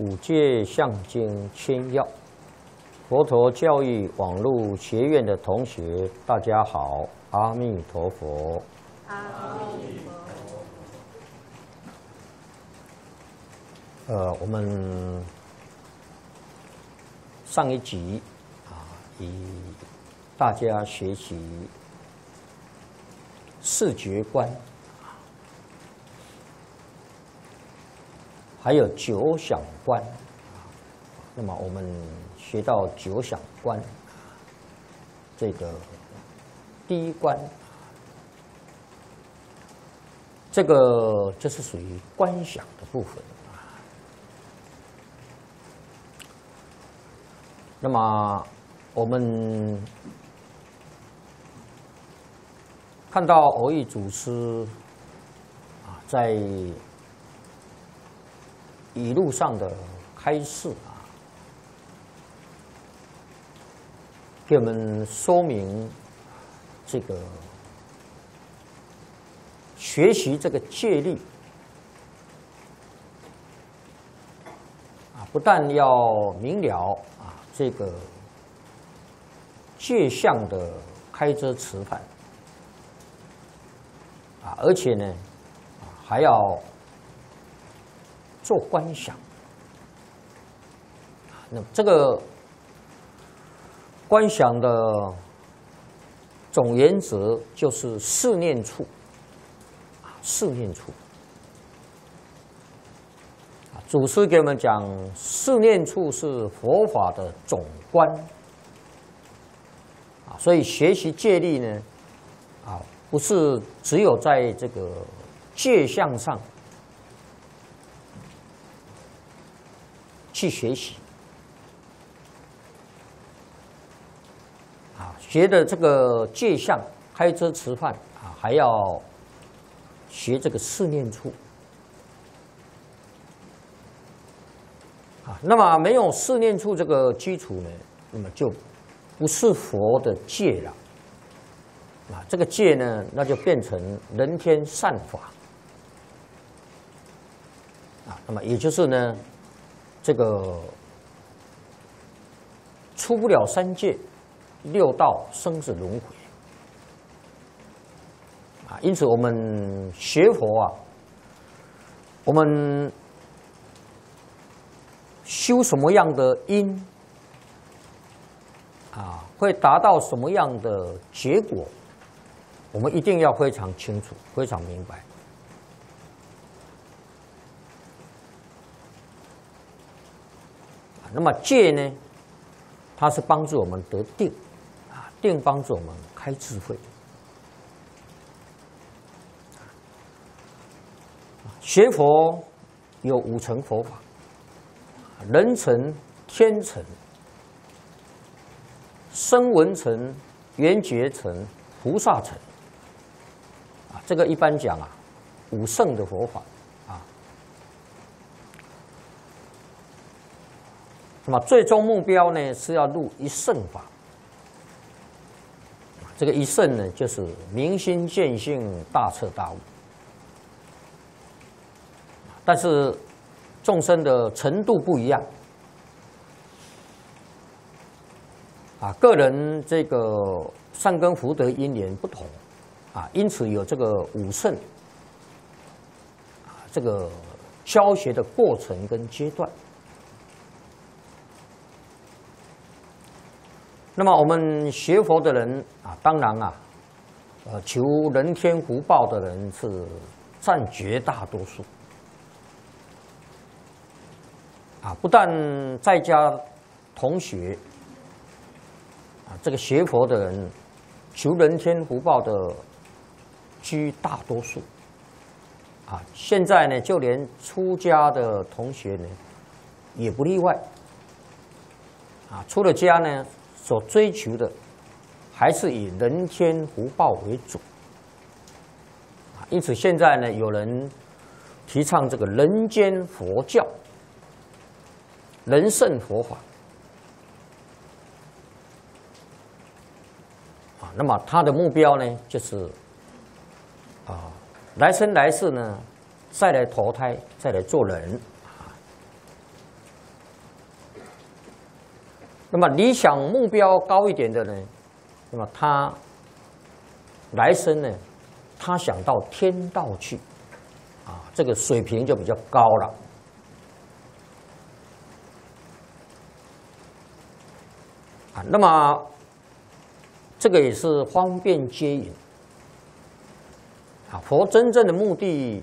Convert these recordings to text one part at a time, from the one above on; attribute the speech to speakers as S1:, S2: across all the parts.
S1: 五戒相经千要，佛陀教育网络学院的同学，大家好，阿弥陀佛。阿弥陀佛。呃，我们上一集啊，以大家学习视觉观。还有九想观，那么我们学到九想观，这个第一关，这个这是属于观想的部分那么我们看到偶益祖师啊，在。一路上的开示啊，给我们说明这个学习这个戒律啊，不但要明了啊这个戒相的开遮持犯啊，而且呢还要。做观想，那这个观想的总原则就是四念处，啊，四念处，啊，祖师给我们讲，四念处是佛法的总观，啊，所以学习戒律呢，啊，不是只有在这个戒相上。去学习啊，学的这个戒相，开车吃饭啊，还要学这个四念处啊。那么没有四念处这个基础呢，那么就不是佛的戒了啊。这个戒呢，那就变成人天善法啊。那么也就是呢。这个出不了三界，六道生死轮回啊！因此，我们学佛啊，我们修什么样的因啊，会达到什么样的结果，我们一定要非常清楚、非常明白。那么戒呢，它是帮助我们得定，啊，定帮助我们开智慧。学佛有五层佛法：人层、天层、声闻层、缘觉层、菩萨层。啊，这个一般讲啊，五圣的佛法。那么最终目标呢，是要入一圣法。这个一圣呢，就是明心见性、大彻大悟。但是众生的程度不一样，啊，个人这个善根福德因缘不同，啊，因此有这个五圣，啊，这个教学的过程跟阶段。那么我们学佛的人啊，当然啊，呃，求人天福报的人是占绝大多数。啊，不但在家同学啊，这个学佛的人求人天福报的居大多数。啊，现在呢，就连出家的同学呢，也不例外。啊，出了家呢。所追求的还是以人天福报为主，因此现在呢，有人提倡这个人间佛教、人圣佛法。啊，那么他的目标呢，就是啊，来生来世呢，再来投胎，再来做人那么理想目标高一点的呢，那么他来生呢，他想到天道去，啊，这个水平就比较高了。啊，那么这个也是方便接引。啊，佛真正的目的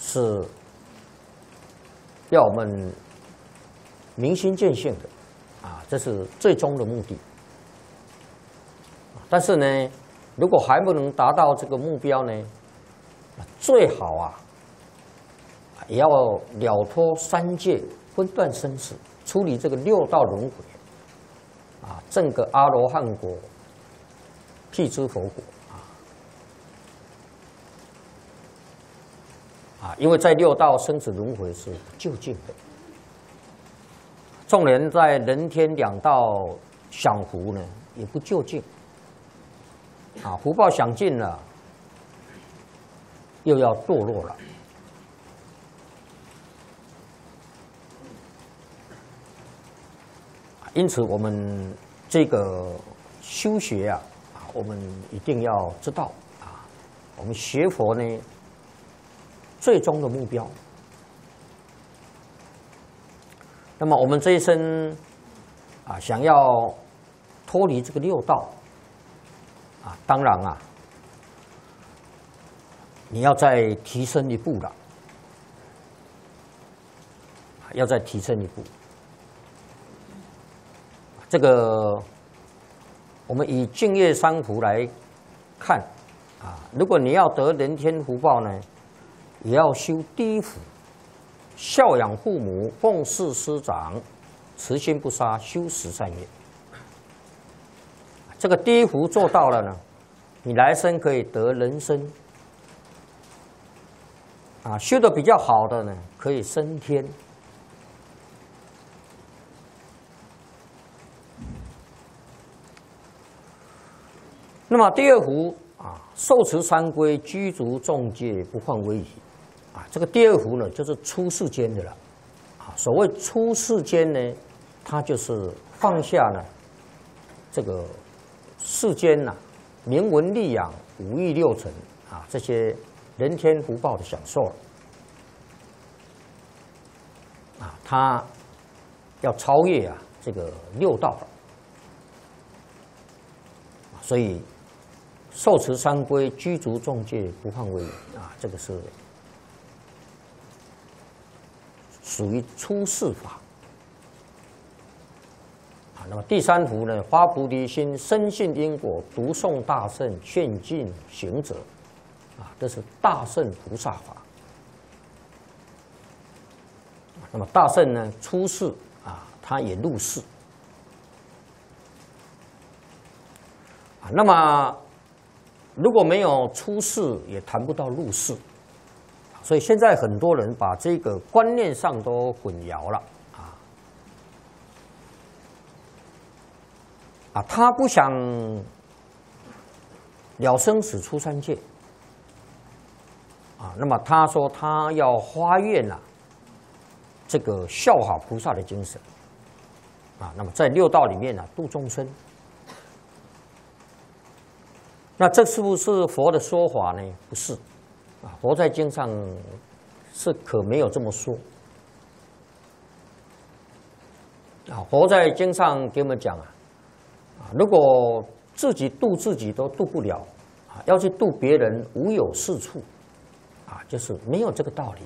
S1: 是要我们明心见性的，啊，这是最终的目的。但是呢，如果还不能达到这个目标呢，最好啊，也要了脱三界，分断生死，处理这个六道轮回，啊，证个阿罗汉果，辟支佛果。啊，因为在六道生死轮回是不究竟的，众人在人天两道享福呢，也不究竟。啊，福报享尽了，又要堕落了。因此，我们这个修学啊，啊，我们一定要知道啊，我们学佛呢。最终的目标。那么我们这一生啊，想要脱离这个六道啊，当然啊，你要再提升一步了，要再提升一步。这个我们以净业三福来看啊，如果你要得人天福报呢？也要修第一福，孝养父母，奉事师长，慈心不杀，修十善业。这个第一福做到了呢，你来生可以得人生。啊，修的比较好的呢，可以升天。那么第二福啊，受持三规，居足众戒，不犯威仪。啊，这个第二福呢，就是出世间的了。啊，所谓出世间呢，它就是放下呢这个世间呐，名闻利养、五欲六尘啊这些人天福报的享受了。啊，他要超越啊这个六道了。所以受持三规，居足众戒，不犯威啊，这个是。属于出世法啊。那么第三幅呢？发菩提心，深信因果，读诵大圣，劝进行者啊，这是大圣菩萨法。那么大圣呢，出世啊，他也入世啊。那么如果没有出世，也谈不到入世。所以现在很多人把这个观念上都混淆了啊啊，他不想了生死出三界啊，那么他说他要发愿呐，这个效好菩萨的精神啊，那么在六道里面呢度众生，那这是不是佛的说法呢？不是。佛在经上是可没有这么说啊！佛在经上给我们讲啊，啊，如果自己度自己都度不了啊，要去度别人无有是处啊，就是没有这个道理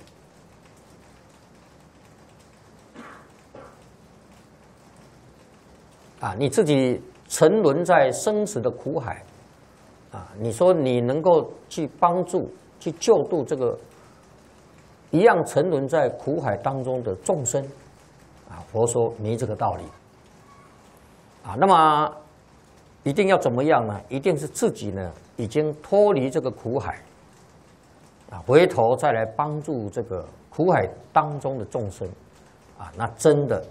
S1: 啊！你自己沉沦在生死的苦海啊，你说你能够去帮助？去救度这个一样沉沦在苦海当中的众生，啊，佛说没这个道理，啊，那么一定要怎么样？呢？一定是自己呢已经脱离这个苦海，啊，回头再来帮助这个苦海当中的众生，啊，那真的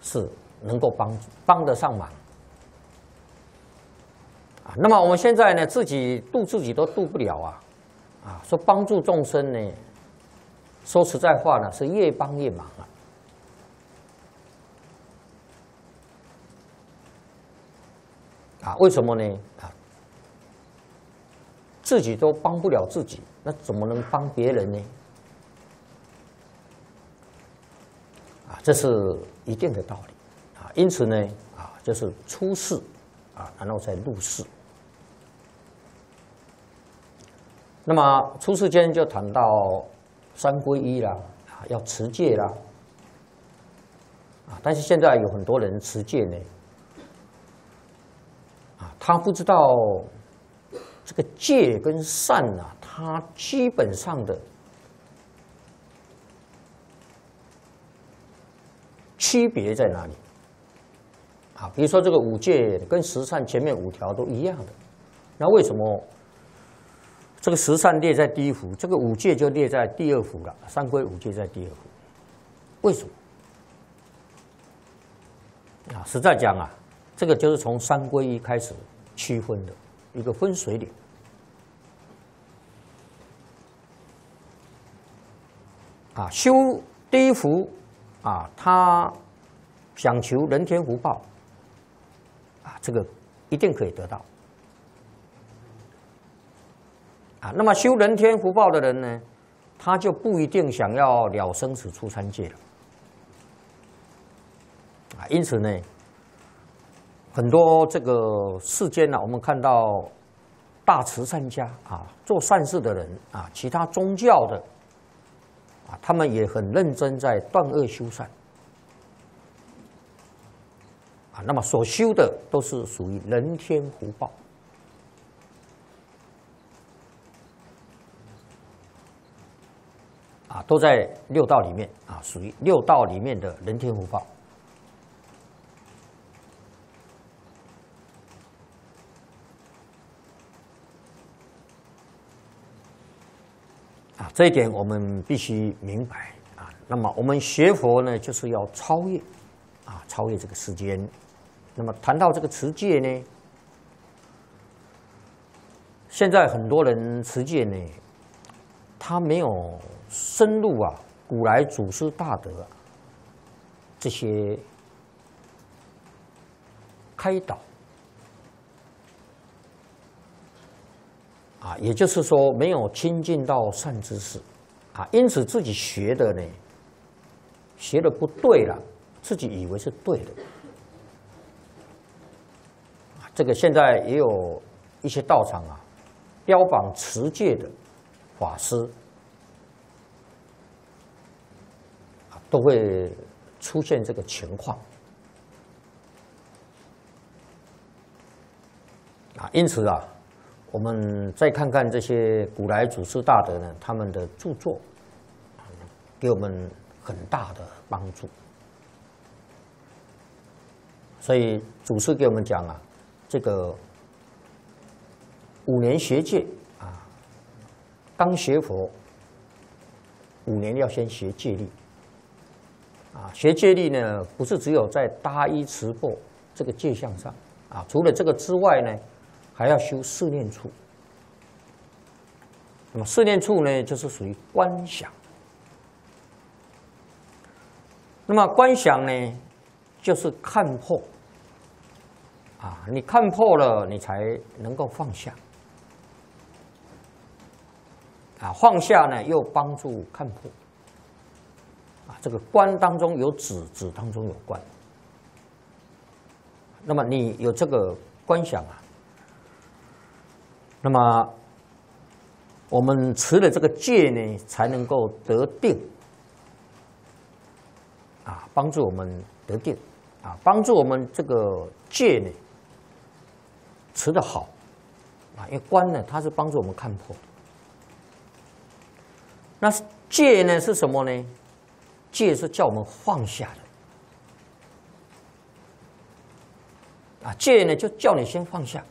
S1: 是能够帮帮得上忙，啊，那么我们现在呢自己度自己都度不了啊。啊说帮助众生呢说实在话呢是越帮越忙了啊为什么呢？啊自己都帮不了自己那怎么能帮别人呢？啊这是一定的道理。啊因此呢啊这是出世啊然后再入世。那么出世间就谈到三皈依啦，啊，要持戒啦，啊，但是现在有很多人持戒呢，啊，他不知道这个戒跟善啊，它基本上的区别在哪里？啊，比如说这个五戒跟十善前面五条都一样的，那为什么？这个十善列在第一幅，这个五戒就列在第二幅了。三规五戒在第二幅，为什么？啊，实在讲啊，这个就是从三归一开始区分的一个分水岭。啊，修第一幅啊，他想求人天福报，啊，这个一定可以得到。啊，那么修人天福报的人呢，他就不一定想要了生死出三界了。啊，因此呢，很多这个世间呢，我们看到大慈善家啊，做善事的人啊，其他宗教的啊，他们也很认真在断恶修善。啊，那么所修的都是属于人天福报。都在六道里面啊，属于六道里面的人天福报。啊，这一点我们必须明白啊。那么我们学佛呢，就是要超越啊，超越这个世间。那么谈到这个持戒呢，现在很多人持戒呢，他没有。深入啊，古来祖师大德这些开导啊，也就是说没有亲近到善知识啊，因此自己学的呢，学的不对了，自己以为是对的。这个现在也有一些道场啊，标榜持戒的法师。都会出现这个情况啊，因此啊，我们再看看这些古来祖师大德呢，他们的著作给我们很大的帮助。所以祖师给我们讲啊，这个五年学戒啊，刚学佛五年要先学戒律。啊，学戒律呢，不是只有在搭衣持钵这个戒相上啊，除了这个之外呢，还要修四念处。那么四念处呢，就是属于观想。那么观想呢，就是看破。啊，你看破了，你才能够放下。啊，放下呢，又帮助看破。这个观当中有止，止当中有观。那么你有这个观想啊，那么我们持了这个戒呢，才能够得定啊，帮助我们得定啊，帮助我们这个戒呢持的好啊，因为观呢，它是帮助我们看破。那戒呢是什么呢？戒是叫我们放下的啊，戒呢就叫你先放下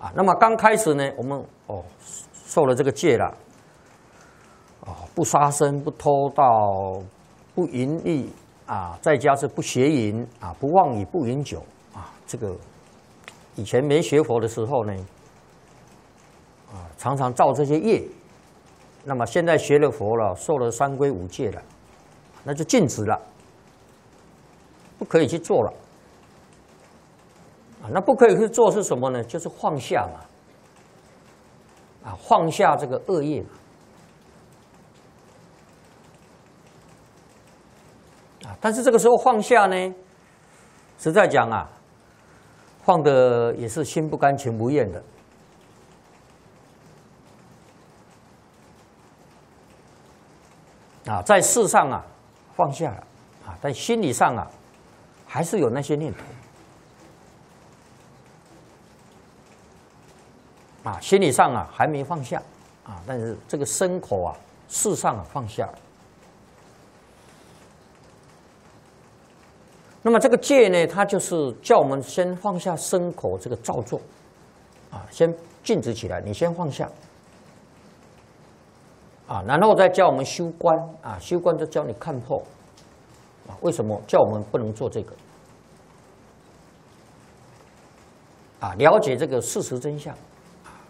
S1: 啊。那么刚开始呢，我们哦受了这个戒了，哦不杀生、不偷盗、不淫逸啊，在家是不邪淫啊，不妄语、不饮酒啊。这个以前没学佛的时候呢。啊，常常造这些业，那么现在学了佛了，受了三规五戒了，那就禁止了。不可以去做了。啊，那不可以去做是什么呢？就是放下嘛。啊，放下这个恶业。啊，但是这个时候放下呢，实在讲啊，放的也是心不甘情不愿的。啊，在世上啊，放下了啊，但心理上啊，还是有那些念头。啊，心理上啊还没放下，啊，但是这个身口啊，事上啊放下了。那么这个戒呢，它就是叫我们先放下身口这个造作，啊，先静止起来，你先放下，啊，然后再教我们修观，啊，修观就教你看破，啊，为什么叫我们不能做这个？啊，了解这个事实真相。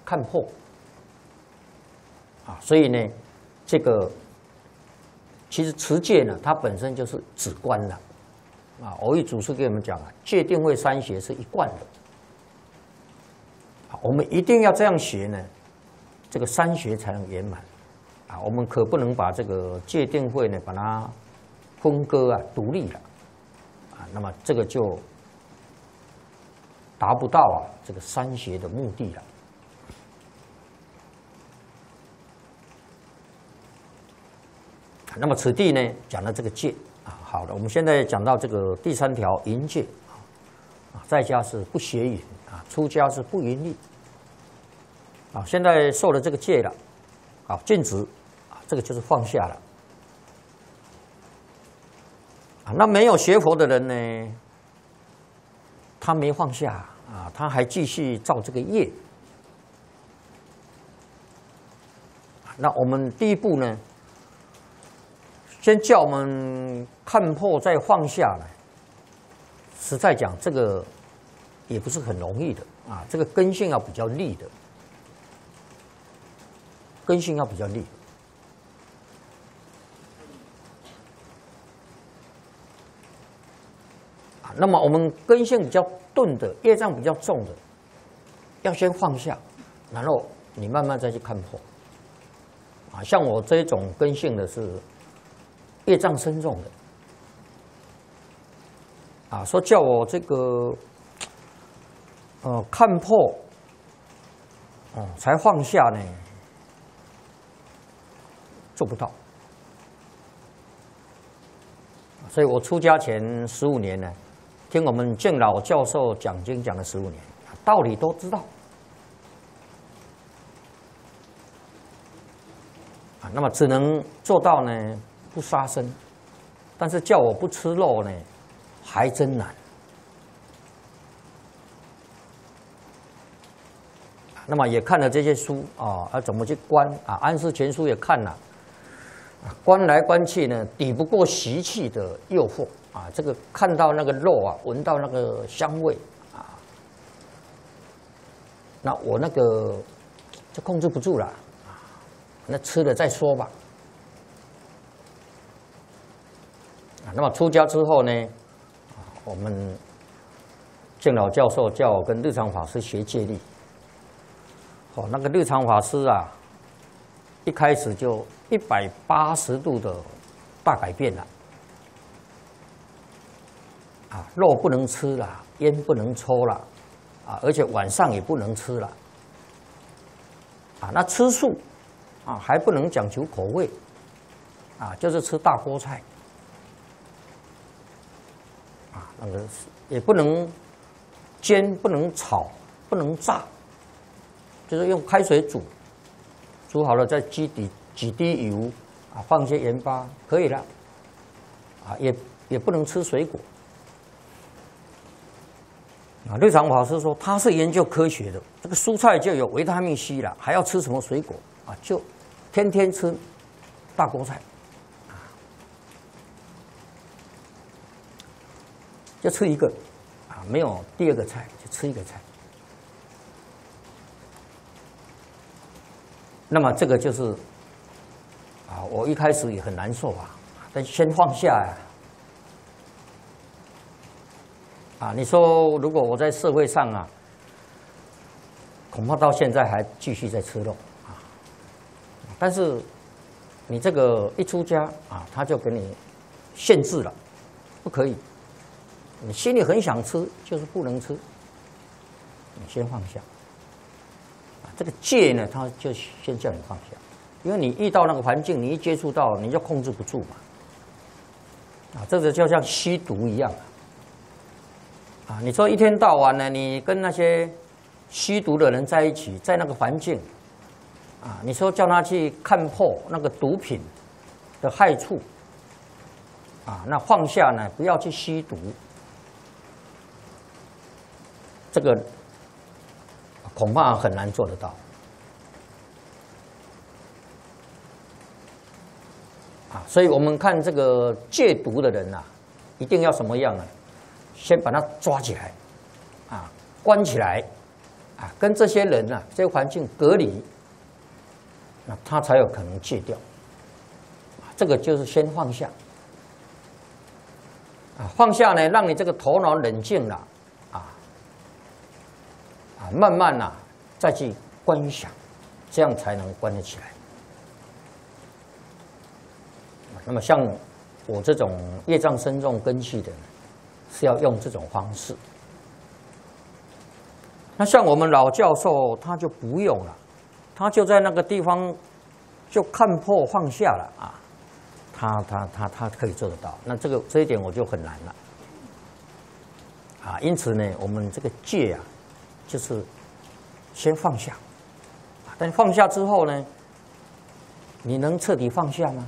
S1: 看破啊，所以呢，这个其实持戒呢，它本身就是止观了啊。偶遇祖师给我们讲啊，戒定慧三学是一贯的，我们一定要这样学呢，这个三学才能圆满啊。我们可不能把这个戒定慧呢，把它分割啊，独立了啊，那么这个就达不到啊这个三学的目的了。那么此地呢，讲了这个戒啊，好的，我们现在讲到这个第三条淫戒啊，在家是不邪淫啊，出家是不淫欲啊。现在受了这个戒了，啊，禁止，这个就是放下了啊。那没有学佛的人呢，他没放下啊，他还继续造这个业。那我们第一步呢？先叫我们看破，再放下来。实在讲，这个也不是很容易的啊。这个根性要比较利的，根性要比较利。那么我们根性比较钝的，业障比较重的，要先放下，然后你慢慢再去看破。啊，像我这种根性的是。业障深重的啊，说叫我这个呃看破哦才放下呢，做不到。所以我出家前十五年呢，听我们敬老教授讲经讲了十五年，道理都知道啊，那么只能做到呢。不杀生，但是叫我不吃肉呢，还真难。那么也看了这些书啊，啊怎么去观啊？安世全书也看了，观来观去呢，抵不过习气的诱惑啊。这个看到那个肉啊，闻到那个香味啊，那我那个 就控制不住了啊。那吃了再说吧。那么出家之后呢，我们敬老教授叫我跟日常法师学戒律。哦，那个日常法师啊，一开始就一百八十度的大改变了。啊肉不能吃了，烟不能抽了，啊，而且晚上也不能吃了。啊，那吃素啊还不能讲究口味，啊，就是吃大锅菜。啊那个也不能煎，不能炒，不能炸，就是用开水煮，煮好了再几滴几滴油，啊，放些盐巴，可以了。啊，也也不能吃水果。啊，绿常法师说他是研究科学的，这个蔬菜就有维他命 C 了，还要吃什么水果？啊，就天天吃大锅菜。啊就吃一个，啊，没有第二个菜，就吃一个菜。那么这个就是，啊，我一开始也很难受啊，但先放下呀。啊，你说如果我在社会上啊，恐怕到现在还继续在吃肉啊。但是你这个一出家啊，他就给你限制了，不可以。你心里很想吃，就是不能吃。你先放下。啊，这个戒呢，他就先叫你放下，因为你遇到那个环境，你一接触到，你就控制不住嘛。啊，这个就像吸毒一样。啊你说一天到晚呢，你跟那些吸毒的人在一起，在那个环境，啊，你说叫他去看破那个毒品的害处，啊，那放下呢，不要去吸毒，这个恐怕很难做得到。啊，所以我们看这个戒毒的人呐，一定要什么样呢？先把他抓起来，啊，关起来，啊，跟这些人呐，这个环境隔离，那他才有可能戒掉。这个就是先放下，啊，放下呢，让你这个头脑冷静了，啊，啊，慢慢呐，再去观想，这样才能关得起来。那么像我这种业障深重根器的。是要用这种方式。那像我们老教授，他就不用了，他就在那个地方就看破放下了啊，他他他他可以做得到。那这个这一点我就很难了啊。因此呢，我们这个戒啊，就是先放下，但放下之后呢，你能彻底放下吗？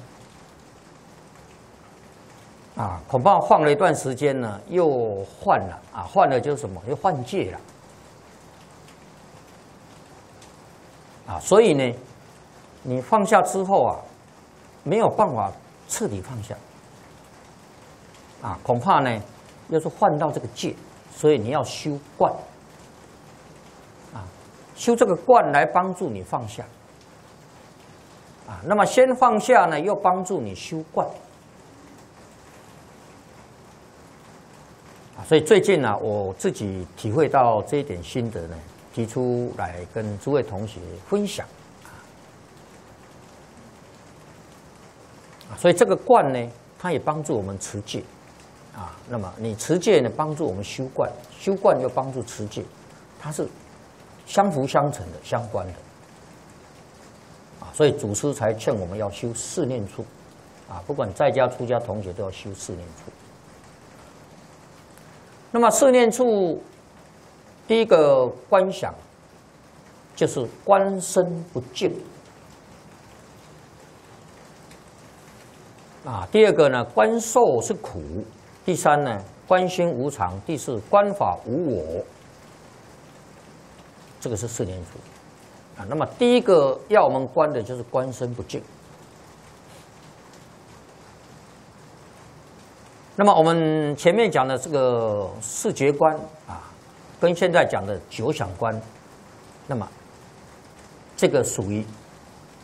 S1: 啊，恐怕放了一段时间呢，又换了啊，换了就是什么？又换戒了啊，所以呢，你放下之后啊，没有办法彻底放下啊，恐怕呢，又是换到这个戒，所以你要修观啊，修这个观来帮助你放下啊，那么先放下呢，又帮助你修观。所以最近呢，我自己体会到这一点心得呢，提出来跟诸位同学分享。啊，所以这个观呢，它也帮助我们持戒，啊，那么你持戒呢，帮助我们修观，修观又帮助持戒，它是相辅相成的、相关的。啊，所以祖师才劝我们要修四念处，啊，不管在家出家同学都要修四念处。那么四念处，第一个观想就是观身不净啊。第二个呢，观受是苦；第三呢，观心无常；第四，观法无我。这个是四念处啊。那么第一个要我们观的就是观身不净。那么我们前面讲的这个视觉观啊，跟现在讲的九想观，那么这个属于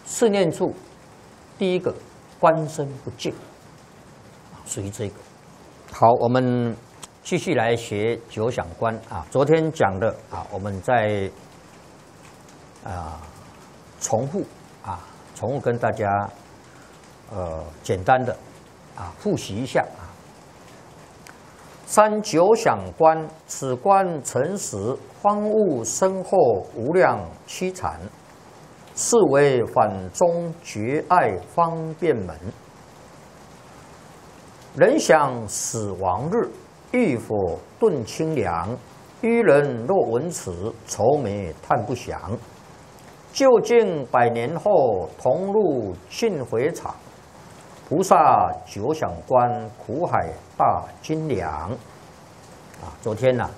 S1: 四念处第一个观身不净，属于这个。好，我们继续来学九想观啊。昨天讲的啊，我们在啊重复啊，重复跟大家呃简单的啊复习一下。三九想观，此观诚实，荒物深厚，无量凄惨，是为反中绝爱方便门。人想死亡日，欲火顿清凉？愚人若闻此，愁眉叹不详。究竟百年后，同入尽回场。菩萨九想观，苦海大金梁。啊，昨天呢，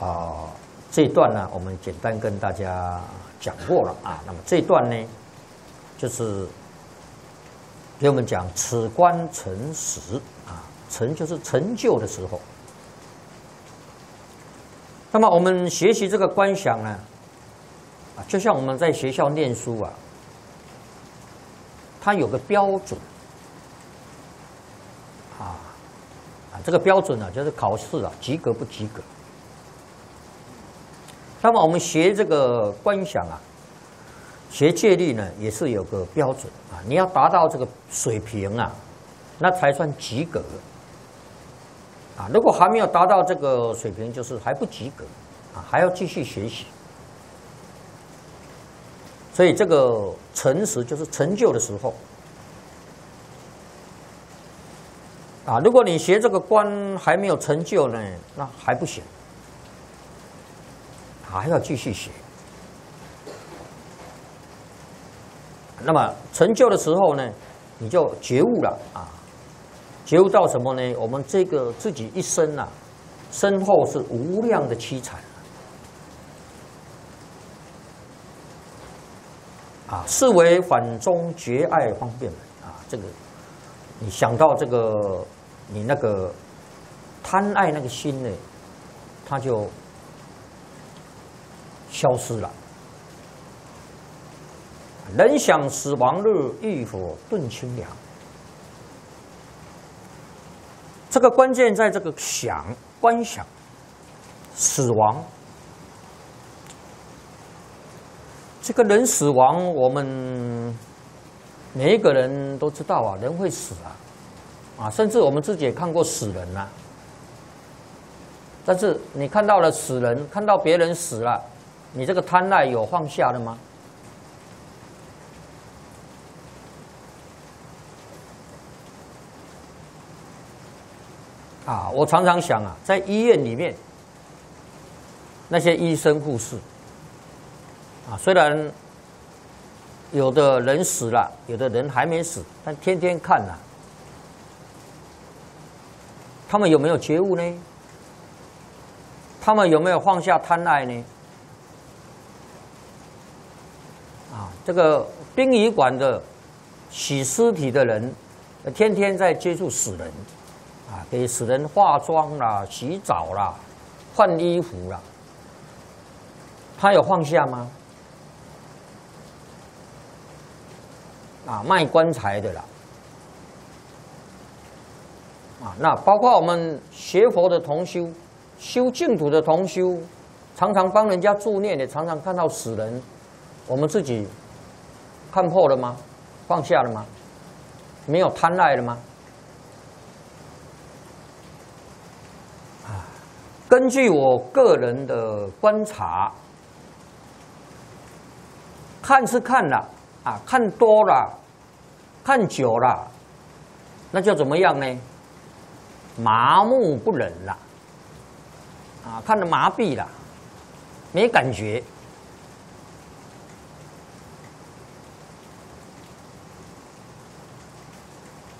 S1: 啊这段呢，我们简单跟大家讲过了啊。那么这一段呢，就是给我们讲此观成实啊，成就是成就的时候。那么我们学习这个观想呢，啊，就像我们在学校念书啊。它有个标准，啊，啊，这个标准呢就是考试啊及格不及格。那么我们学这个观想啊，学戒律呢也是有个标准啊，你要达到这个水平啊，那才算及格。啊，如果还没有达到这个水平，就是还不及格，啊，还要继续学习。所以这个诚实就是成就的时候。啊，如果你学这个观还没有成就呢，那还不行，还要继续学。那么成就的时候呢，你就觉悟了啊。觉悟到什么呢？我们这个自己一生啊，身后是无量的凄惨啊！是为反中绝爱方便门啊！这个，你想到这个，你那个贪爱那个心呢，它就消失了。人想死亡日，欲火顿清凉。这个关键在这个想观想死亡，这个人死亡，我们每一个人都知道啊，人会死啊，啊，甚至我们自己也看过死人呐。但是你看到了死人，看到别人死了，你这个贪爱有放下了吗？啊，我常常想啊，在医院里面，那些医生护士，啊，虽然有的人死了，有的人还没死，但天天看呐，他们有没有觉悟呢？他们有没有放下贪爱呢？啊，这个殡仪馆的洗尸体的人，天天在接触死人。啊，给死人化妆啦、洗澡啦、换衣服啦，他有放下吗？啊，卖棺材的啦，啊，那包括我们学佛的同修、修净土的同修，常常帮人家助念也，常常看到死人，我们自己看破了吗？放下了吗？没有贪爱了吗？啊根据我个人的观察，看是看了，啊看多了，看久了，那就怎么样呢？麻木不仁了，啊，看的麻痹了，没感觉，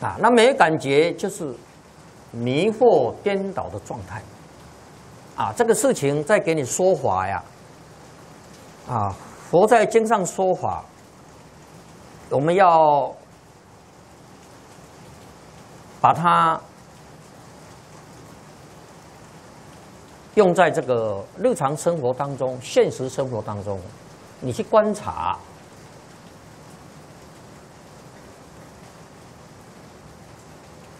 S1: 啊，那没感觉就是迷惑颠倒的状态。啊，这个事情在给你说法呀，啊，佛在经上说法，我们要把它用在这个日常生活当中、现实生活当中，你去观察，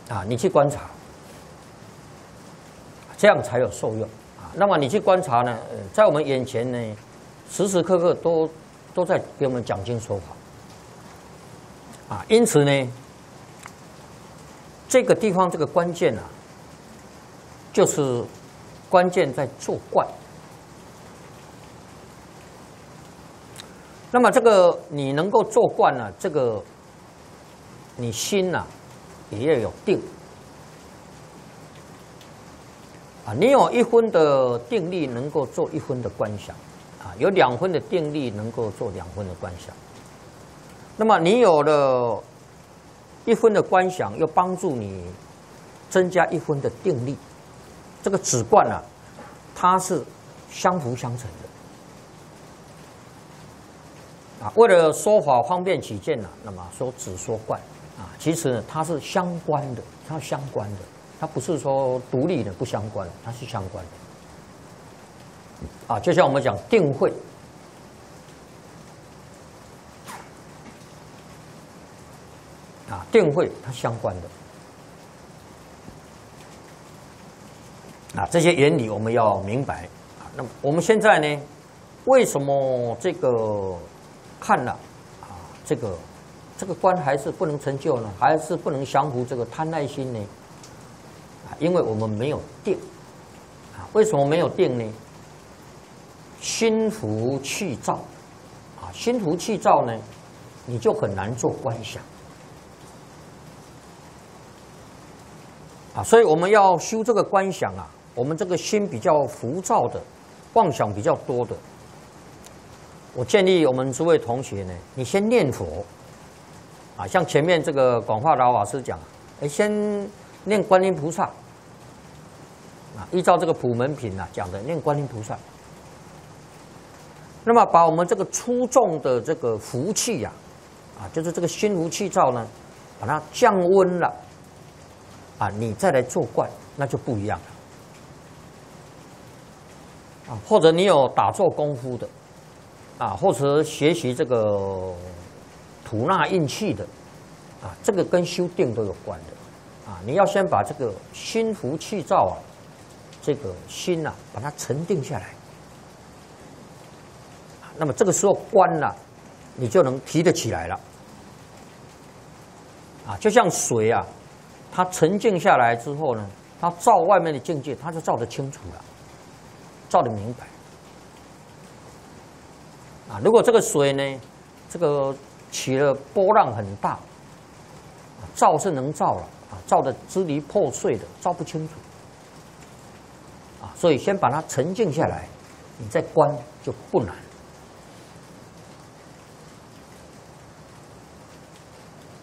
S1: 啊，你去观察，这样才有受用。啊。那么你去观察呢，在我们眼前呢，时时刻刻都都在给我们讲经说法，啊，因此呢，这个地方这个关键啊，就是关键在做惯。那么这个你能够做惯了，这个你心呐也要有定。啊，你有一分的定力，能够做一分的观想；啊，有两分的定力，能够做两分的观想。那么你有了一分的观想，又帮助你增加一分的定力。这个止观啊，它是相辅相成的。啊，为了说法方便起见呢，那么说只说观啊，其实它是相关的，它相关的。它不是说独立的不相关，它是相关的。啊，就像我们讲定慧，啊，定慧它相关的。啊，这些原理我们要明白啊。那么我们现在呢，为什么这个看了啊，这个这个观还是不能成就呢？还是不能降服这个贪爱心呢？啊，因为我们没有定啊。为什么没有定呢？心浮气躁啊，心浮气躁呢，你就很难做观想。啊，所以我们要修这个观想啊，我们这个心比较浮躁的，妄想比较多的，我建议我们诸位同学呢，你先念佛，啊，像前面这个广化老法师讲，哎，先念观音菩萨，啊，依照这个普门品啊讲的念观音菩萨，那么把我们这个粗重的这个福气呀，啊，就是这个心浮气躁呢，把它降温了。啊，你再来做观，那就不一样了。啊，或者你有打坐功夫的，啊，或者学习这个吐纳运气的，啊，这个跟修定都有关的。啊，你要先把这个心浮气躁啊，这个心呐，把它沉定下来。那么这个时候观了，你就能提得起来了。啊，就像水啊。它沉静下来之后呢，它照外面的境界，它就照得清楚了，照得明白。啊，如果这个水呢，这个起了波浪很大，照是能照了，啊，照的支离破碎的，照不清楚。啊，所以先把它沉静下来，你再观就不难。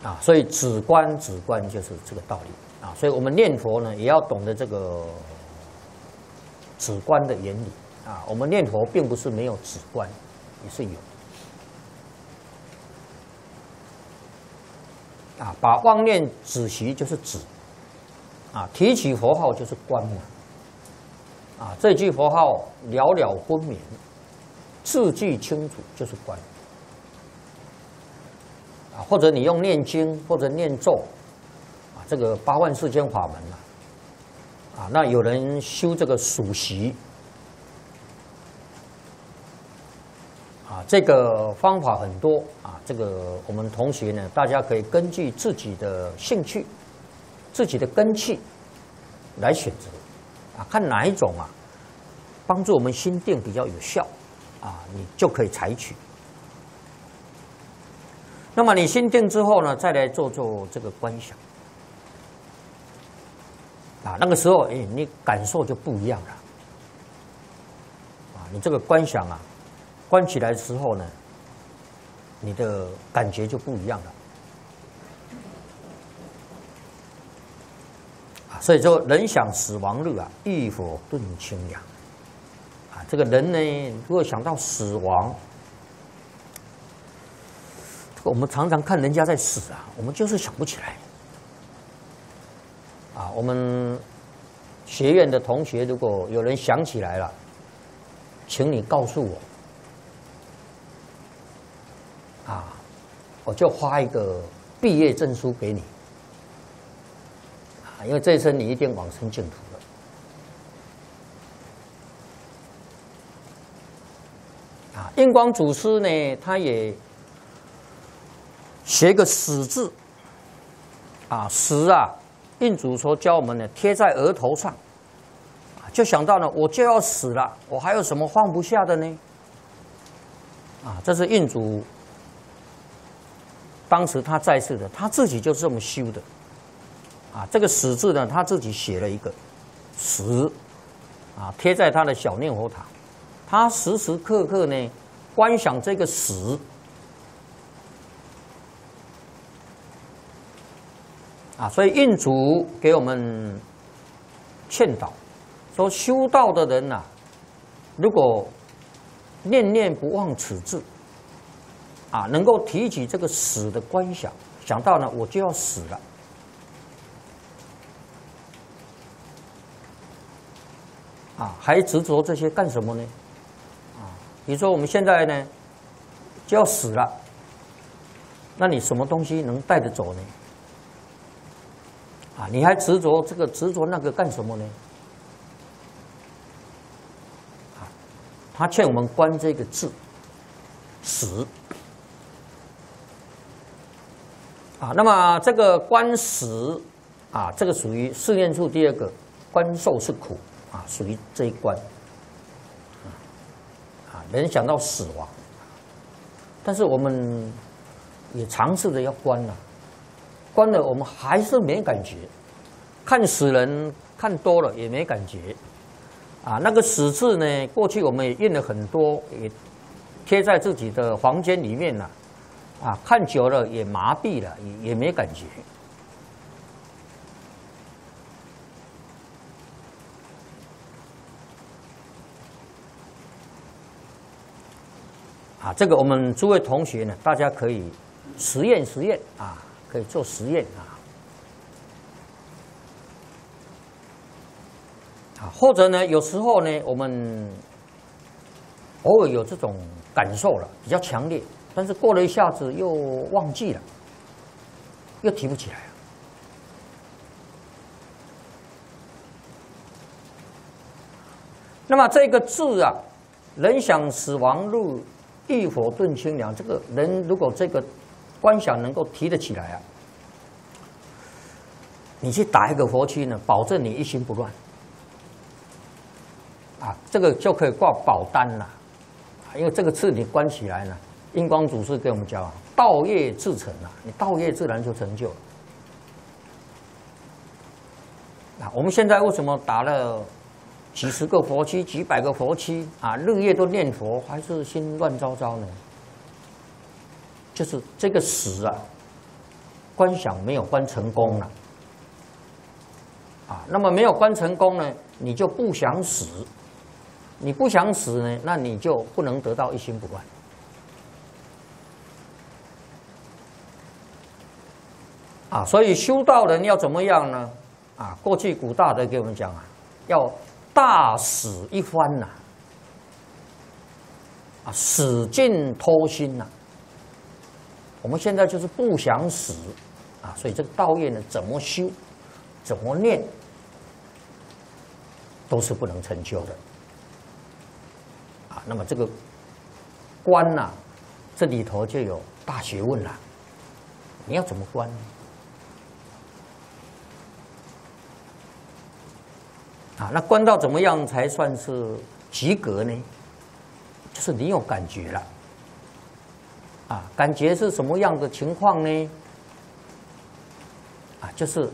S1: 啊，所以止观止观就是这个道理啊。所以我们念佛呢，也要懂得这个止观的原理啊。我们念佛并不是没有止观，也是有啊。把妄念止息就是止啊，提起佛号就是观嘛啊。这句佛号了了分明，字句清楚就是观。啊，或者你用念经或者念咒，啊，这个八万四千法门呐，啊，那有人修这个数息，啊，这个方法很多啊，这个我们同学呢，大家可以根据自己的兴趣、自己的根气来选择，啊，看哪一种啊，帮助我们心定比较有效，啊，你就可以采取。那么你心定之后呢，再来做做这个观想，啊，那个时候，哎，你感受就不一样了，啊，你这个观想啊，观起来之后呢，你的感觉就不一样了，啊，所以说人想死亡日啊，欲火顿清凉，啊，这个人呢，如果想到死亡。我们常常看人家在死啊，我们就是想不起来。啊，我们学院的同学，如果有人想起来了，请你告诉我，啊，我就发一个毕业证书给你，啊，因为这一生你一定往生净土了。啊，印光祖师呢，他也。写个死字，啊，死啊！印主说教我们呢，贴在额头上，就想到了我就要死了，我还有什么放不下的呢？啊，这是印主当时他在世的，他自己就是这么修的，啊，这个死字呢，他自己写了一个死，啊，贴在他的小念佛塔，他时时刻刻呢观想这个死。啊，所以印主给我们劝导，说修道的人呐，如果念念不忘此字，啊，能够提起这个死的观想，想到呢，我就要死了，啊，还执着这些干什么呢？啊，比如说我们现在呢就要死了，那你什么东西能带得走呢？啊，你还执着这个执着那个干什么呢？他劝我们观这个字死啊。那么这个观死啊，这个属于试验处第二个观受是苦啊，属于这一关啊。人想到死亡，但是我们也尝试着要观了，关了我们还是没感觉，看死人看多了也没感觉。啊，那个“死”字呢？过去我们也印了很多，也贴在自己的房间里面了。啊，看久了也麻痹了，也也没感觉。啊，这个我们诸位同学呢，大家可以实验实验啊，可以做实验啊。啊或者呢，有时候呢，我们偶尔有这种感受了，比较强烈，但是过了一下子又忘记了，又提不起来了。那么这个字啊，“人想死亡路，欲火炖清凉”，这个人如果这个观想能够提得起来啊，你去打一个佛七呢，保证你一心不乱。啊，这个就可以挂保单了，因为这个字你关起来呢，印光祖师给我们讲，道业自成啊，你道业自然就成就。啊，我们现在为什么打了几十个佛七、几百个佛七啊，日夜都念佛，还是心乱糟糟呢？就是这个死啊，观想没有观成功了。啊，那么没有观成功呢，你就不想死。你不想死呢，那你就不能得到一心不乱啊！所以修道人要怎么样呢？啊，过去古大德给我们讲啊，要大死一番呐，啊，死尽偷心呐。我们现在就是不想死啊，所以这个道业呢，怎么修，怎么念，都是不能成就的。啊那么这个观呐，这里头就有大学问了。你要怎么观？啊，那观到怎么样才算是及格呢？就是你有感觉了。啊，感觉是什么样的情况呢？啊，就是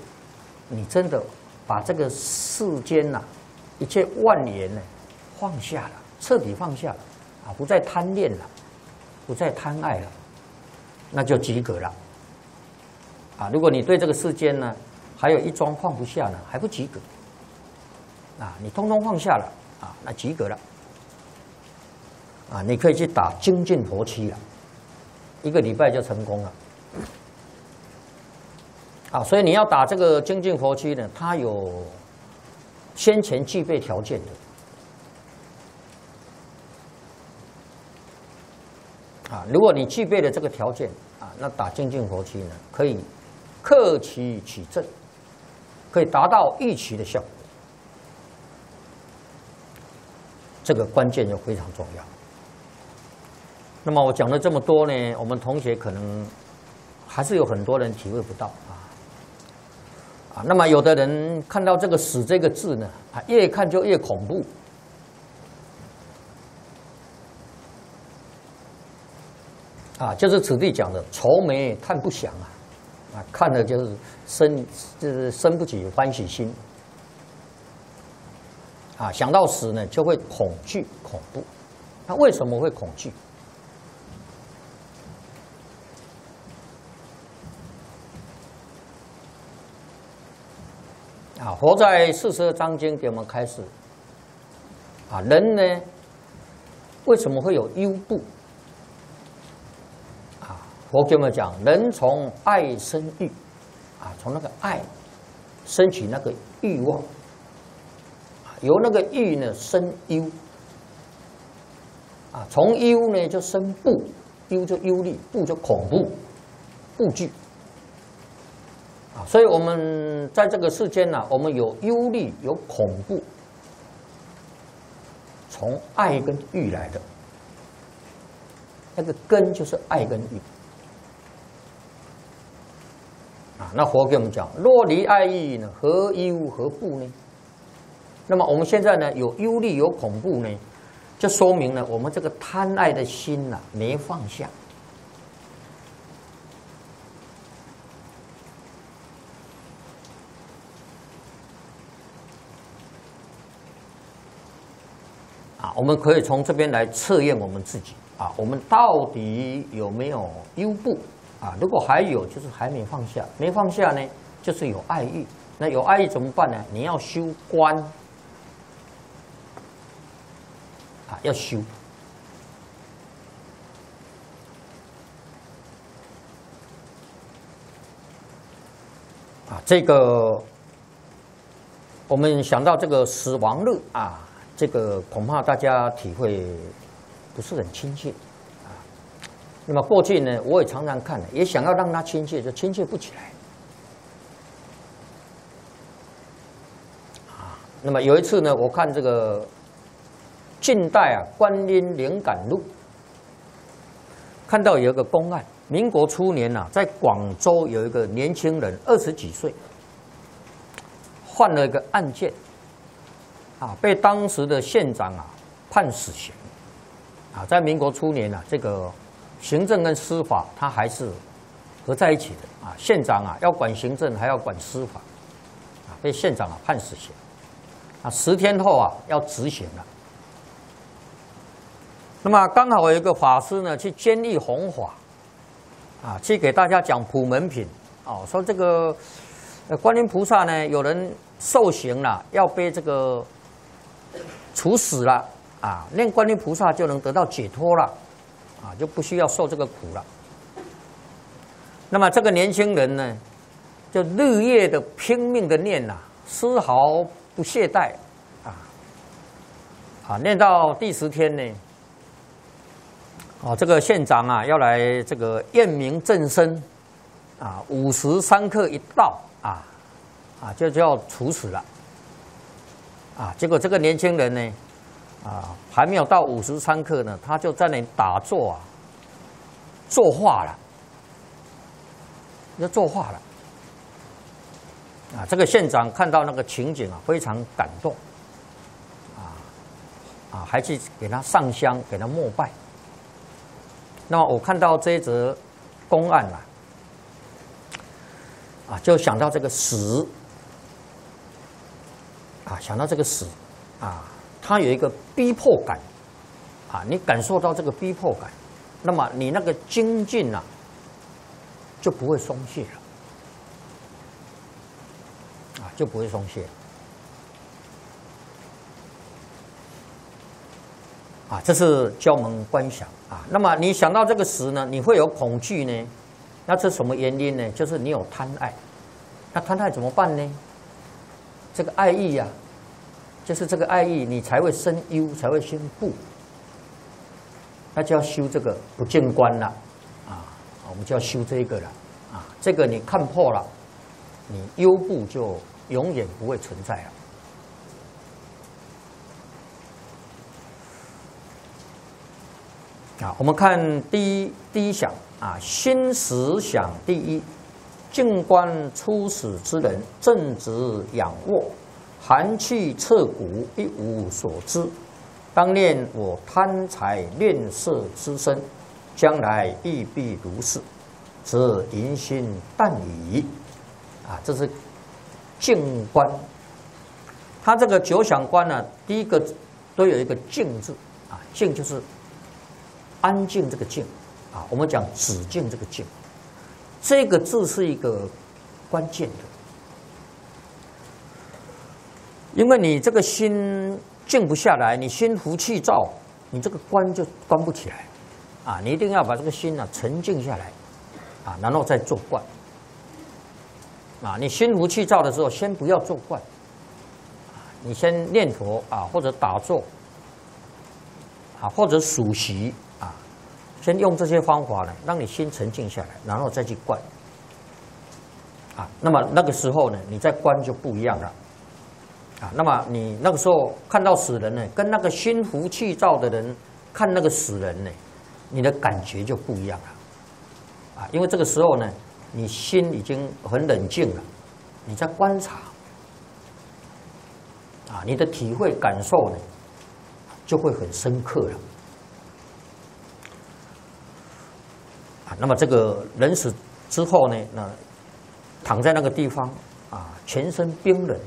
S1: 你真的把这个世间呐，一切万缘呢，放下了。彻底放下了，啊，不再贪恋了，不再贪爱了，那就及格了。啊，如果你对这个世间呢，还有一桩放不下呢，还不及格。啊，你通通放下了，啊，那及格了。啊，你可以去打精进佛期了，一个礼拜就成功了。啊，所以你要打这个精进佛期呢，它有先前具备条件的。啊，如果你具备了这个条件啊，那打精进佛期呢，可以克其取正，可以达到预期的效果。这个关键就非常重要。那么我讲了这么多呢，我们同学可能还是有很多人体会不到啊。啊，那么有的人看到这个“死”这个字呢，啊，越看就越恐怖。啊，就是此地讲的愁眉叹不祥啊，啊，看了就是生就是生不起欢喜心，啊，想到死呢就会恐惧恐怖，那为什么会恐惧？啊，活在四十二章经给我们开始，啊，人呢为什么会有忧怖？啊佛给我们讲，人从爱生欲，啊，从那个爱升起那个欲望，由那个欲呢生忧，啊，从忧呢就生怖，忧就忧虑，怖就恐怖，怖惧，所以我们在这个世间呢，我们有忧虑，有恐怖，从爱跟欲来的，那个根就是爱跟欲。啊，那佛给我们讲，若离爱欲呢，何忧何怖呢？那么我们现在呢，有忧虑有恐怖呢，就说明了我们这个贪爱的心呐，没放下。我们可以从这边来测验我们自己啊，我们到底有没有优怖啊？如果还有，就是还没放下，没放下呢，就是有爱欲。那有爱欲怎么办呢？你要修观啊，要修啊。这个我们想到这个死亡日啊。这个恐怕大家体会不是很亲切啊。那么过去呢，我也常常看，也想要让他亲切，就亲切不起来啊。那么有一次呢，我看这个近代啊《观音灵感录》，看到有一个公案，民国初年啊，在广州有一个年轻人，二十几岁，犯了一个案件。啊，被当时的县长啊判死刑，啊，在民国初年呢，这个行政跟司法他还是合在一起的啊。县长啊要管行政，还要管司法，啊，被县长啊判死刑，啊，十天后啊要执行了。那么刚好有一个法师呢去监狱弘法，啊，去给大家讲普门品，哦，说这个观音菩萨呢有人受刑了，要被这个。处死了啊，念观音菩萨就能得到解脱了，啊，就不需要受这个苦了。那么这个年轻人呢，就日夜的拼命的念呐，丝毫不懈怠，啊，啊，念到第十天呢，哦，这个县长啊要来这个验明正身，啊，午时三刻一到，啊，啊，就就要处死了。啊，结果这个年轻人呢，啊，还没有到五十三刻呢，他就在那里打坐啊，作画了，要作画了。啊，这个县长看到那个情景啊，非常感动，啊，啊，还去给他上香，给他膜拜。那么我看到这一则公案啊，啊，就想到这个死。啊，想到这个死，啊，他有一个逼迫感，啊，你感受到这个逼迫感，那么你那个精进啊，就不会松懈了，啊，就不会松懈，啊，这是教门观想啊。那么你想到这个死呢，你会有恐惧呢？那这什么原因呢？就是你有贪爱，那贪爱怎么办呢？这个爱意呀，就是这个爱意，你才会生忧，才会生怖。那就要修这个不见观了，啊，我们就要修这个了，啊，这个你看破了，你忧怖就永远不会存在了。啊，我们看第一第一想啊，心思想第一。静观初始之人，正直仰卧，寒气彻骨，一无所知。当念我贪财恋色之身，将来亦必如是，则淫心淡矣。啊，这是静观。他这个九想观呢，第一个都有一个静字啊，静就是安静这个静啊，我们讲止静这个静。这个字是一个关键的，因为你这个心静不下来，你心浮气躁，你这个关就关不起来，啊，你一定要把这个心呢沉静下来，啊，然后再做观，啊，你心浮气躁的时候，先不要做观，你先念佛啊，或者打坐，啊，或者数息。先用这些方法呢，让你心沉静下来，然后再去观。啊，那么那个时候呢，你再观就不一样了。啊，那么你那个时候看到死人呢，跟那个心浮气躁的人看那个死人呢，你的感觉就不一样了。啊，因为这个时候呢，你心已经很冷静了，你在观察，啊，你的体会感受呢，就会很深刻了。那么这个人死之后呢，那躺在那个地方啊，全身冰冷。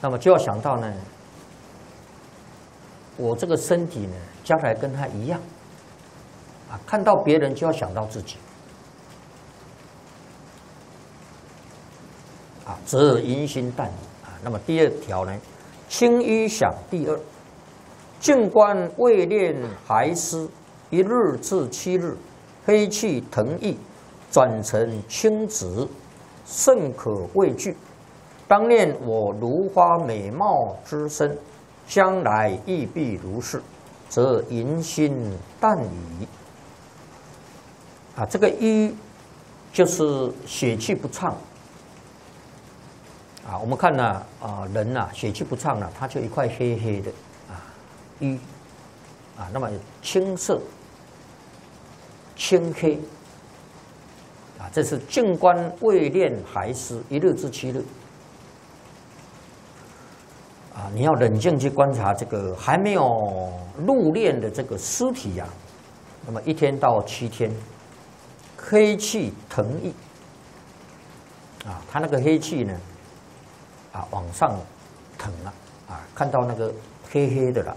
S1: 那么就要想到呢，我这个身体呢，将来跟他一样，啊，看到别人就要想到自己，啊，则迎心淡啊。那么第二条呢，轻衣想第二，静观未练还思，一日至七日，黑气腾溢，转成青紫，甚可畏惧。当念我如花美貌之身，将来亦必如是，则淫心淡矣。啊，这个一就是血气不畅。啊，我们看呢，啊，人呐，血气不畅了，他就一块黑黑的，啊，一，啊，那么青色、青黑，啊，这是静观未练还是一日之七日。啊，你要冷静去观察这个还没有入殓的这个尸体呀，那么一天到七天，黑气腾溢，啊，他那个黑气呢，啊往上腾了，啊，看到那个黑黑的了，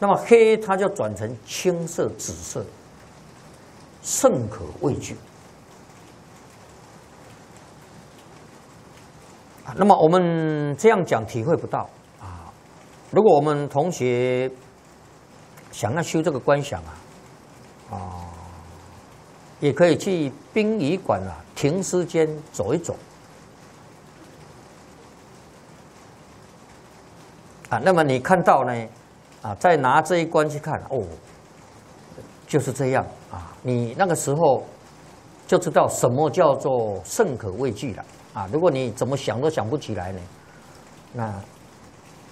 S1: 那么黑它就转成青色、紫色，甚可畏惧。那么我们这样讲体会不到啊。如果我们同学想要修这个观想啊，啊，也可以去殡仪馆啊停尸间走一走啊。那么你看到呢啊，再拿这一关去看哦，就是这样啊。你那个时候就知道什么叫做甚可畏惧了。啊，如果你怎么想都想不起来呢？那，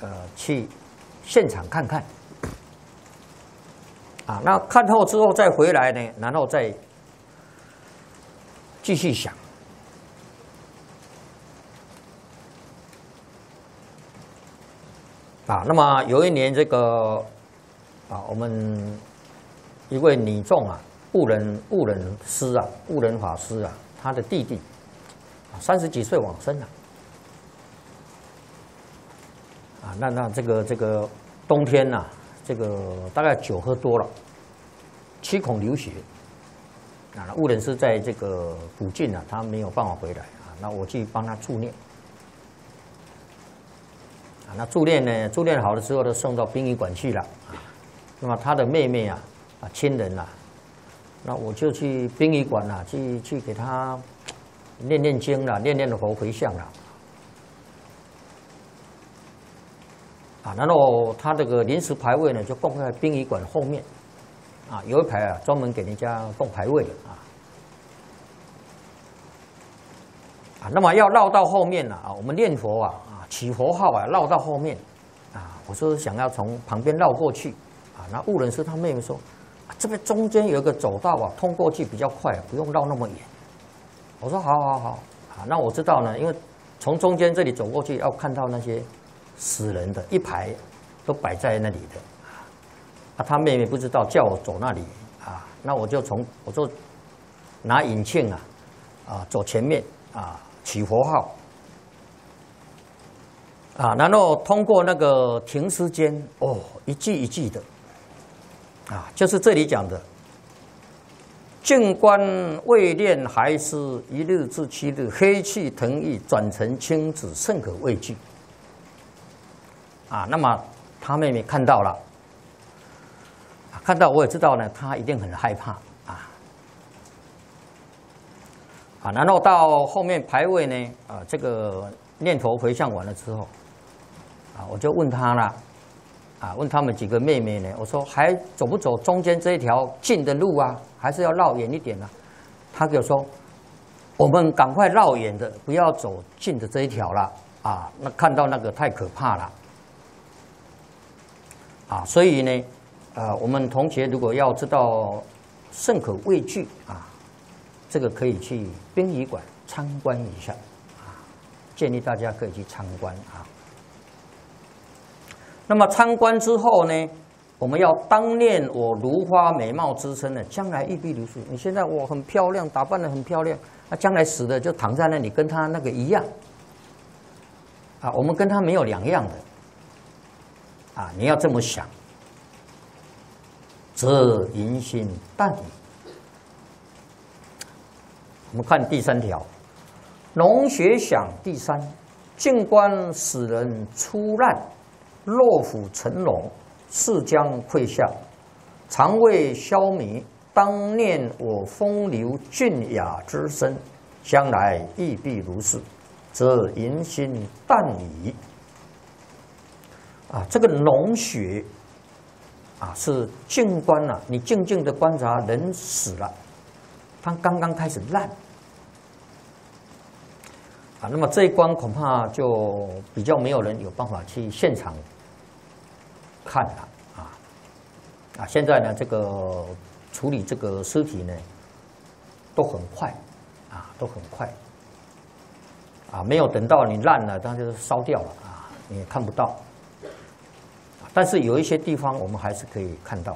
S1: 呃，去现场看看。啊，那看透之后再回来呢，然后再继续想。啊，那么有一年这个，啊，我们一位女众啊，悟人悟人师啊，悟人法师啊，他的弟弟。三十几岁往生了，啊，那那这个这个冬天呐，这个大概酒喝多了，七孔流血，啊，悟人是在这个附近啊，他没有办法回来啊，那我去帮他助念，啊，那助念呢，助念好了之后，都送到殡仪馆去了，啊，那么他的妹妹啊，啊，亲人呐，那我就去殡仪馆呐，去去给他。念念经了，念念的佛回向了，啊，然后他这个临时牌位呢，就供在殡仪馆后面，啊，有一排啊，专门给人家供牌位的啊，啊，那么要绕到后面了啊，我们念佛啊，啊，起佛号啊，绕到后面，啊，我说想要从旁边绕过去，啊，那悟人师他妹妹说，这边中间有一个走道啊，通过去比较快，不用绕那么远。我说好好好，啊，那我知道呢，因为从中间这里走过去，要看到那些死人的一排都摆在那里的，啊，他妹妹不知道叫我走那里，啊，那我就从我就拿引磬啊，啊，走前面啊，起佛号，啊，然后通过那个停尸间，哦，一句一句的，啊，就是这里讲的。静观未练，还是一日至七日，黑气腾溢，转成青紫，甚可畏惧。啊，那么他妹妹看到了，看到我也知道呢，他一定很害怕啊。啊，然后到后面排位呢，啊，这个念头回向完了之后，啊，我就问他了。啊，问他们几个妹妹呢？我说还走不走中间这一条近的路啊？还是要绕远一点呢？他给我说，我们赶快绕远的，不要走近的这一条了。啊，那看到那个太可怕了，啊，所以呢，呃，我们同学如果要知道甚可畏惧啊，这个可以去殡仪馆参观一下，啊，建议大家可以去参观啊。那么参观之后呢？我们要当念我如花美貌之身呢，将来玉璧如树。你现在我很漂亮，打扮的很漂亮，那将来死的就躺在那里，跟他那个一样。啊，我们跟他没有两样的。啊，你要这么想，则淫心淡。我们看第三条，农学想第三，静观使人出烂，落虎成龙。势将溃下，常为消弭。当念我风流俊雅之身，将来亦必如是，则淫心淡矣。啊，这个脓血啊，是静观啊，你静静的观察人死了，他刚刚开始烂啊，那么这一关恐怕就比较没有人有办法去现场。看了啊啊！现在呢，这个处理这个尸体呢，都很快啊，都很快啊，没有等到你烂了，它就烧掉了啊，你也看不到。但是有一些地方我们还是可以看到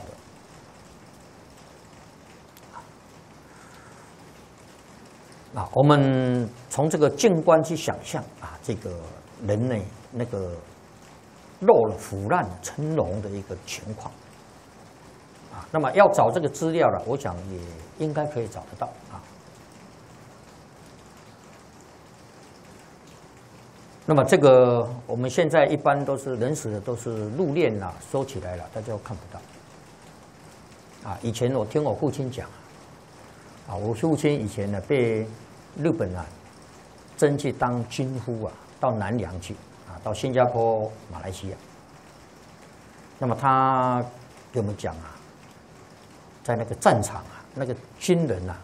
S1: 的。啊，我们从这个静观去想象啊，这个人呢，那个。落了腐烂成脓的一个情况啊，那么要找这个资料了，我想也应该可以找得到啊。那么这个我们现在一般都是人死的都是入殓了，收起来了，大家看不到。啊，以前我听我父亲讲，啊，我父亲以前呢被日本啊征去当军夫啊，到南洋去。到新加坡、马来西亚，那么他给我们讲啊，在那个战场啊，那个军人呐，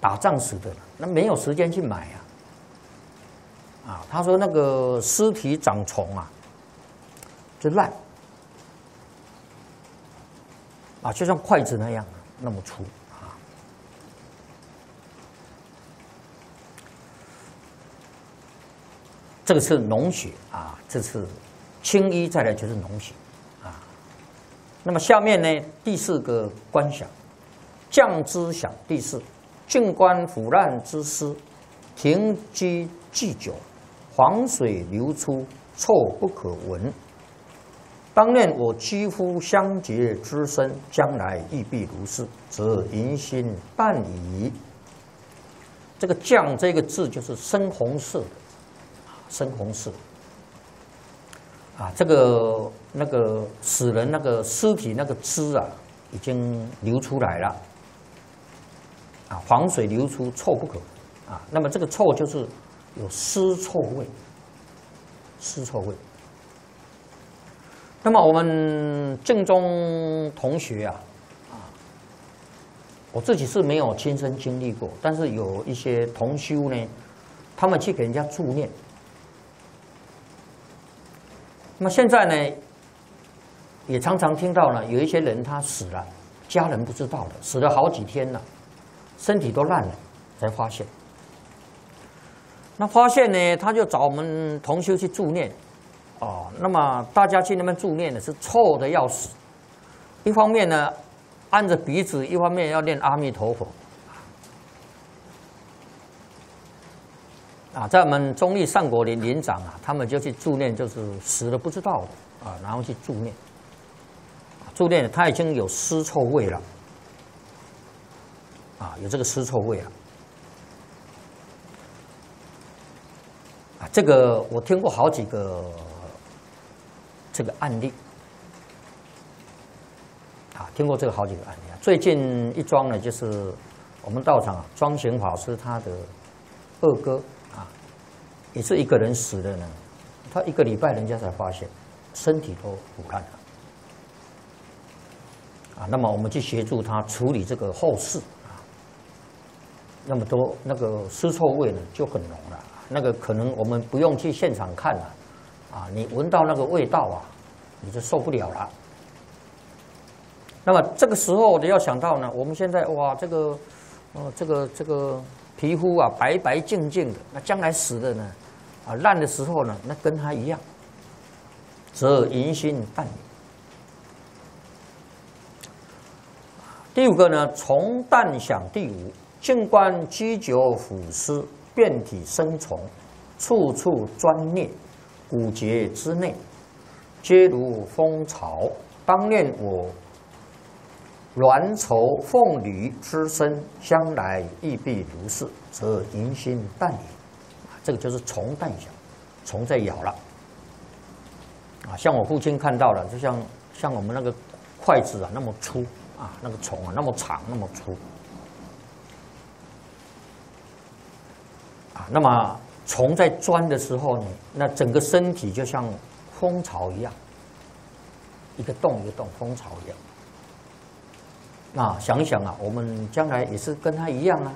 S1: 打仗死的，那没有时间去买啊，啊，他说那个尸体长虫啊，就烂，啊，就像筷子那样那么粗。这个是脓血啊，这是青衣，再来就是脓血啊。那么下面呢，第四个观想，降之想第四，静观腐烂之尸，停机既久，黄水流出，臭不可闻。当念我肌肤相结之身，将来亦必如是，则淫心半矣。这个降这个字就是深红色。深红色，啊，这个那个死人那个尸体那个汁啊，已经流出来了，啊，黄水流出，臭不可，啊，那么这个臭就是有尸臭味，尸臭味。那么我们正中同学啊，啊，我自己是没有亲身经历过，但是有一些同修呢，他们去给人家助念。那么现在呢，也常常听到呢，有一些人他死了，家人不知道的，死了好几天了，身体都烂了，才发现。那发现呢，他就找我们同修去助念，哦，那么大家去那边助念呢，是臭的要死，一方面呢，按着鼻子，一方面要念阿弥陀佛。啊，在我们中立上国林林长啊，他们就去助念，就是死了不知道的啊，然后去助念。助念他已经有尸臭味了，啊，有这个尸臭味了。啊，这个我听过好几个这个案例，啊，听过这个好几个案例啊。最近一桩呢，就是我们道场啊，庄贤法师他的二哥。也是一个人死的呢，他一个礼拜人家才发现，身体都腐烂了，啊，那么我们去协助他处理这个后事啊，那么多那个尸臭味呢就很浓了，那个可能我们不用去现场看了，啊，你闻到那个味道啊，你就受不了了。那么这个时候你要想到呢，我们现在哇，这个，哦，这个这个皮肤啊，白白净净的，那将来死的呢，啊，烂的时候呢，那跟他一样，则银心淡矣。第五个呢，从淡想第五，静观积久腐尸，遍体生虫，处处钻裂，骨节之内，皆如蜂巢。当念我。鸾绸凤履之身，将来亦必如是，则银心淡矣。这个就是虫蛋小，虫在咬了。啊，像我父亲看到了，就像像我们那个筷子啊那么粗啊，那个虫啊那么长那么粗。啊，那么虫在钻的时候呢，那整个身体就像蜂巢一样，一个洞一个洞，蜂巢一样。啊，想一想啊，我们将来也是跟它一样。啊，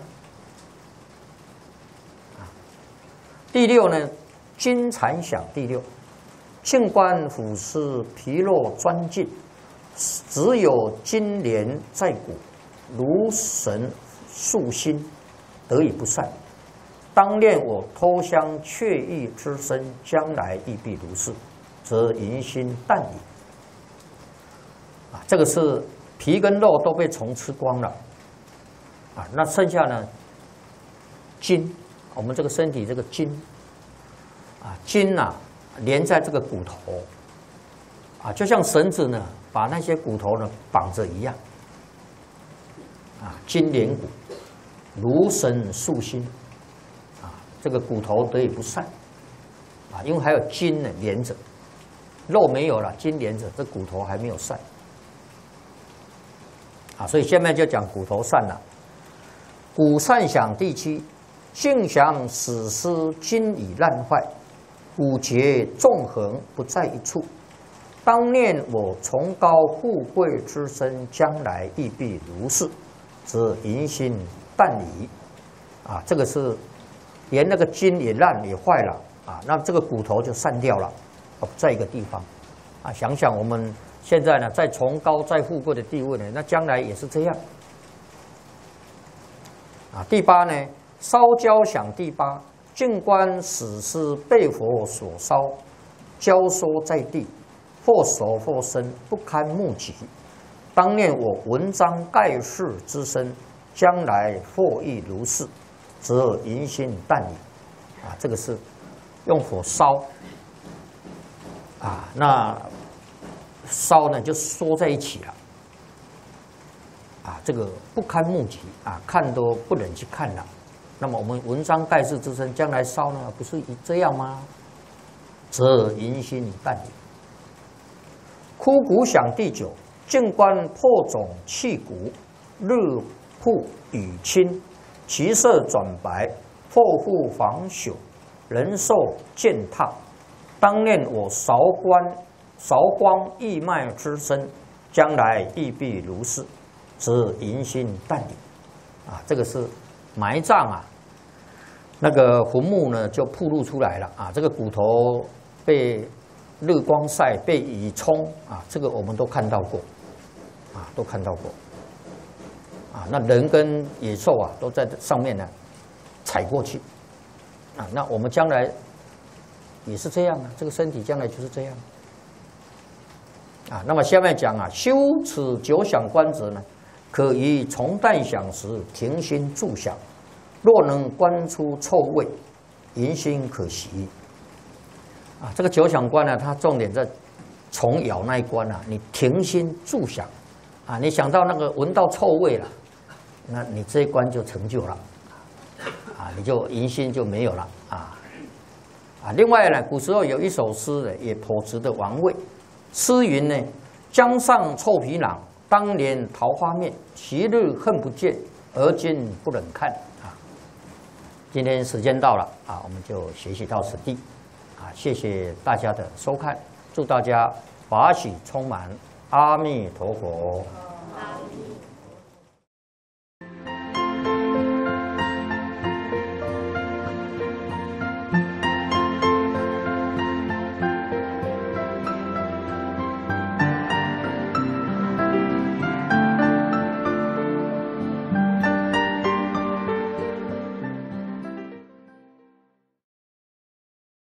S1: 第六呢，金蝉响。第六，庆官府是皮肉专进，只有金莲在骨，如神素心，得以不善。当念我偷香却意之身，将来亦必如是，则淫心淡矣。啊，这个是。皮跟肉都被虫吃光了，啊，那剩下呢？金，我们这个身体这个筋，啊，筋呐连在这个骨头，啊，就像绳子呢把那些骨头呢绑着一样，啊，筋连骨，如绳束心，啊，这个骨头得以不散，啊，因为还有筋呢连着，肉没有了，筋连着，这骨头还没有散。啊，所以下面就讲骨头散了。骨散想第七，静想死尸今已烂坏，骨节纵横不在一处。当念我崇高富贵之身，将来亦必如是，则银心淡矣。啊，这个是连那个筋也烂也坏了啊，那这个骨头就散掉了，哦，在一个地方。啊，想想我们。现在呢，在崇高、在富贵的地位呢，那将来也是这样。啊，第八呢，烧焦响第八，静观死尸被火所烧，焦缩在地，或熟或生，不堪目及。当念我文章盖世之身，将来或亦如是，则银心淡矣。啊，这个是用火烧。啊，那。烧呢就缩在一起了，啊，这个不堪目及啊，看都不忍去看了。那么我们文章盖世之身，将来烧呢，不是这样吗？则银心淡。枯骨响第九，静观破种气骨，日复雨清，其色转白，破复防朽，人寿践踏。当念我韶关。韶光义脉之身，将来亦必如是，则银心淡矣。啊，这个是埋葬啊，那个坟墓呢就铺露出来了啊，这个骨头被日光晒、被雨冲啊，这个我们都看到过，啊，都看到过。啊，那人跟野兽啊都在上面呢踩过去，啊，那我们将来也是这样啊，这个身体将来就是这样。啊，那么下面讲啊，修此九想观者呢，可以从淡想时停心住想，若能观出臭味，淫心可习。啊，这个九想观呢，它重点在虫咬那一关啊，你停心住想，啊，你想到那个闻到臭味了，那你这一关就成就了，啊，你就淫心就没有了啊。啊，另外呢，古时候有一首诗呢，也颇值得玩味。诗云呢：“江上臭皮囊，当年桃花面。昔日恨不见，而今不忍看。”今天时间到了啊，我们就学习到此地。啊，谢谢大家的收看，祝大家法喜充满，阿弥陀佛。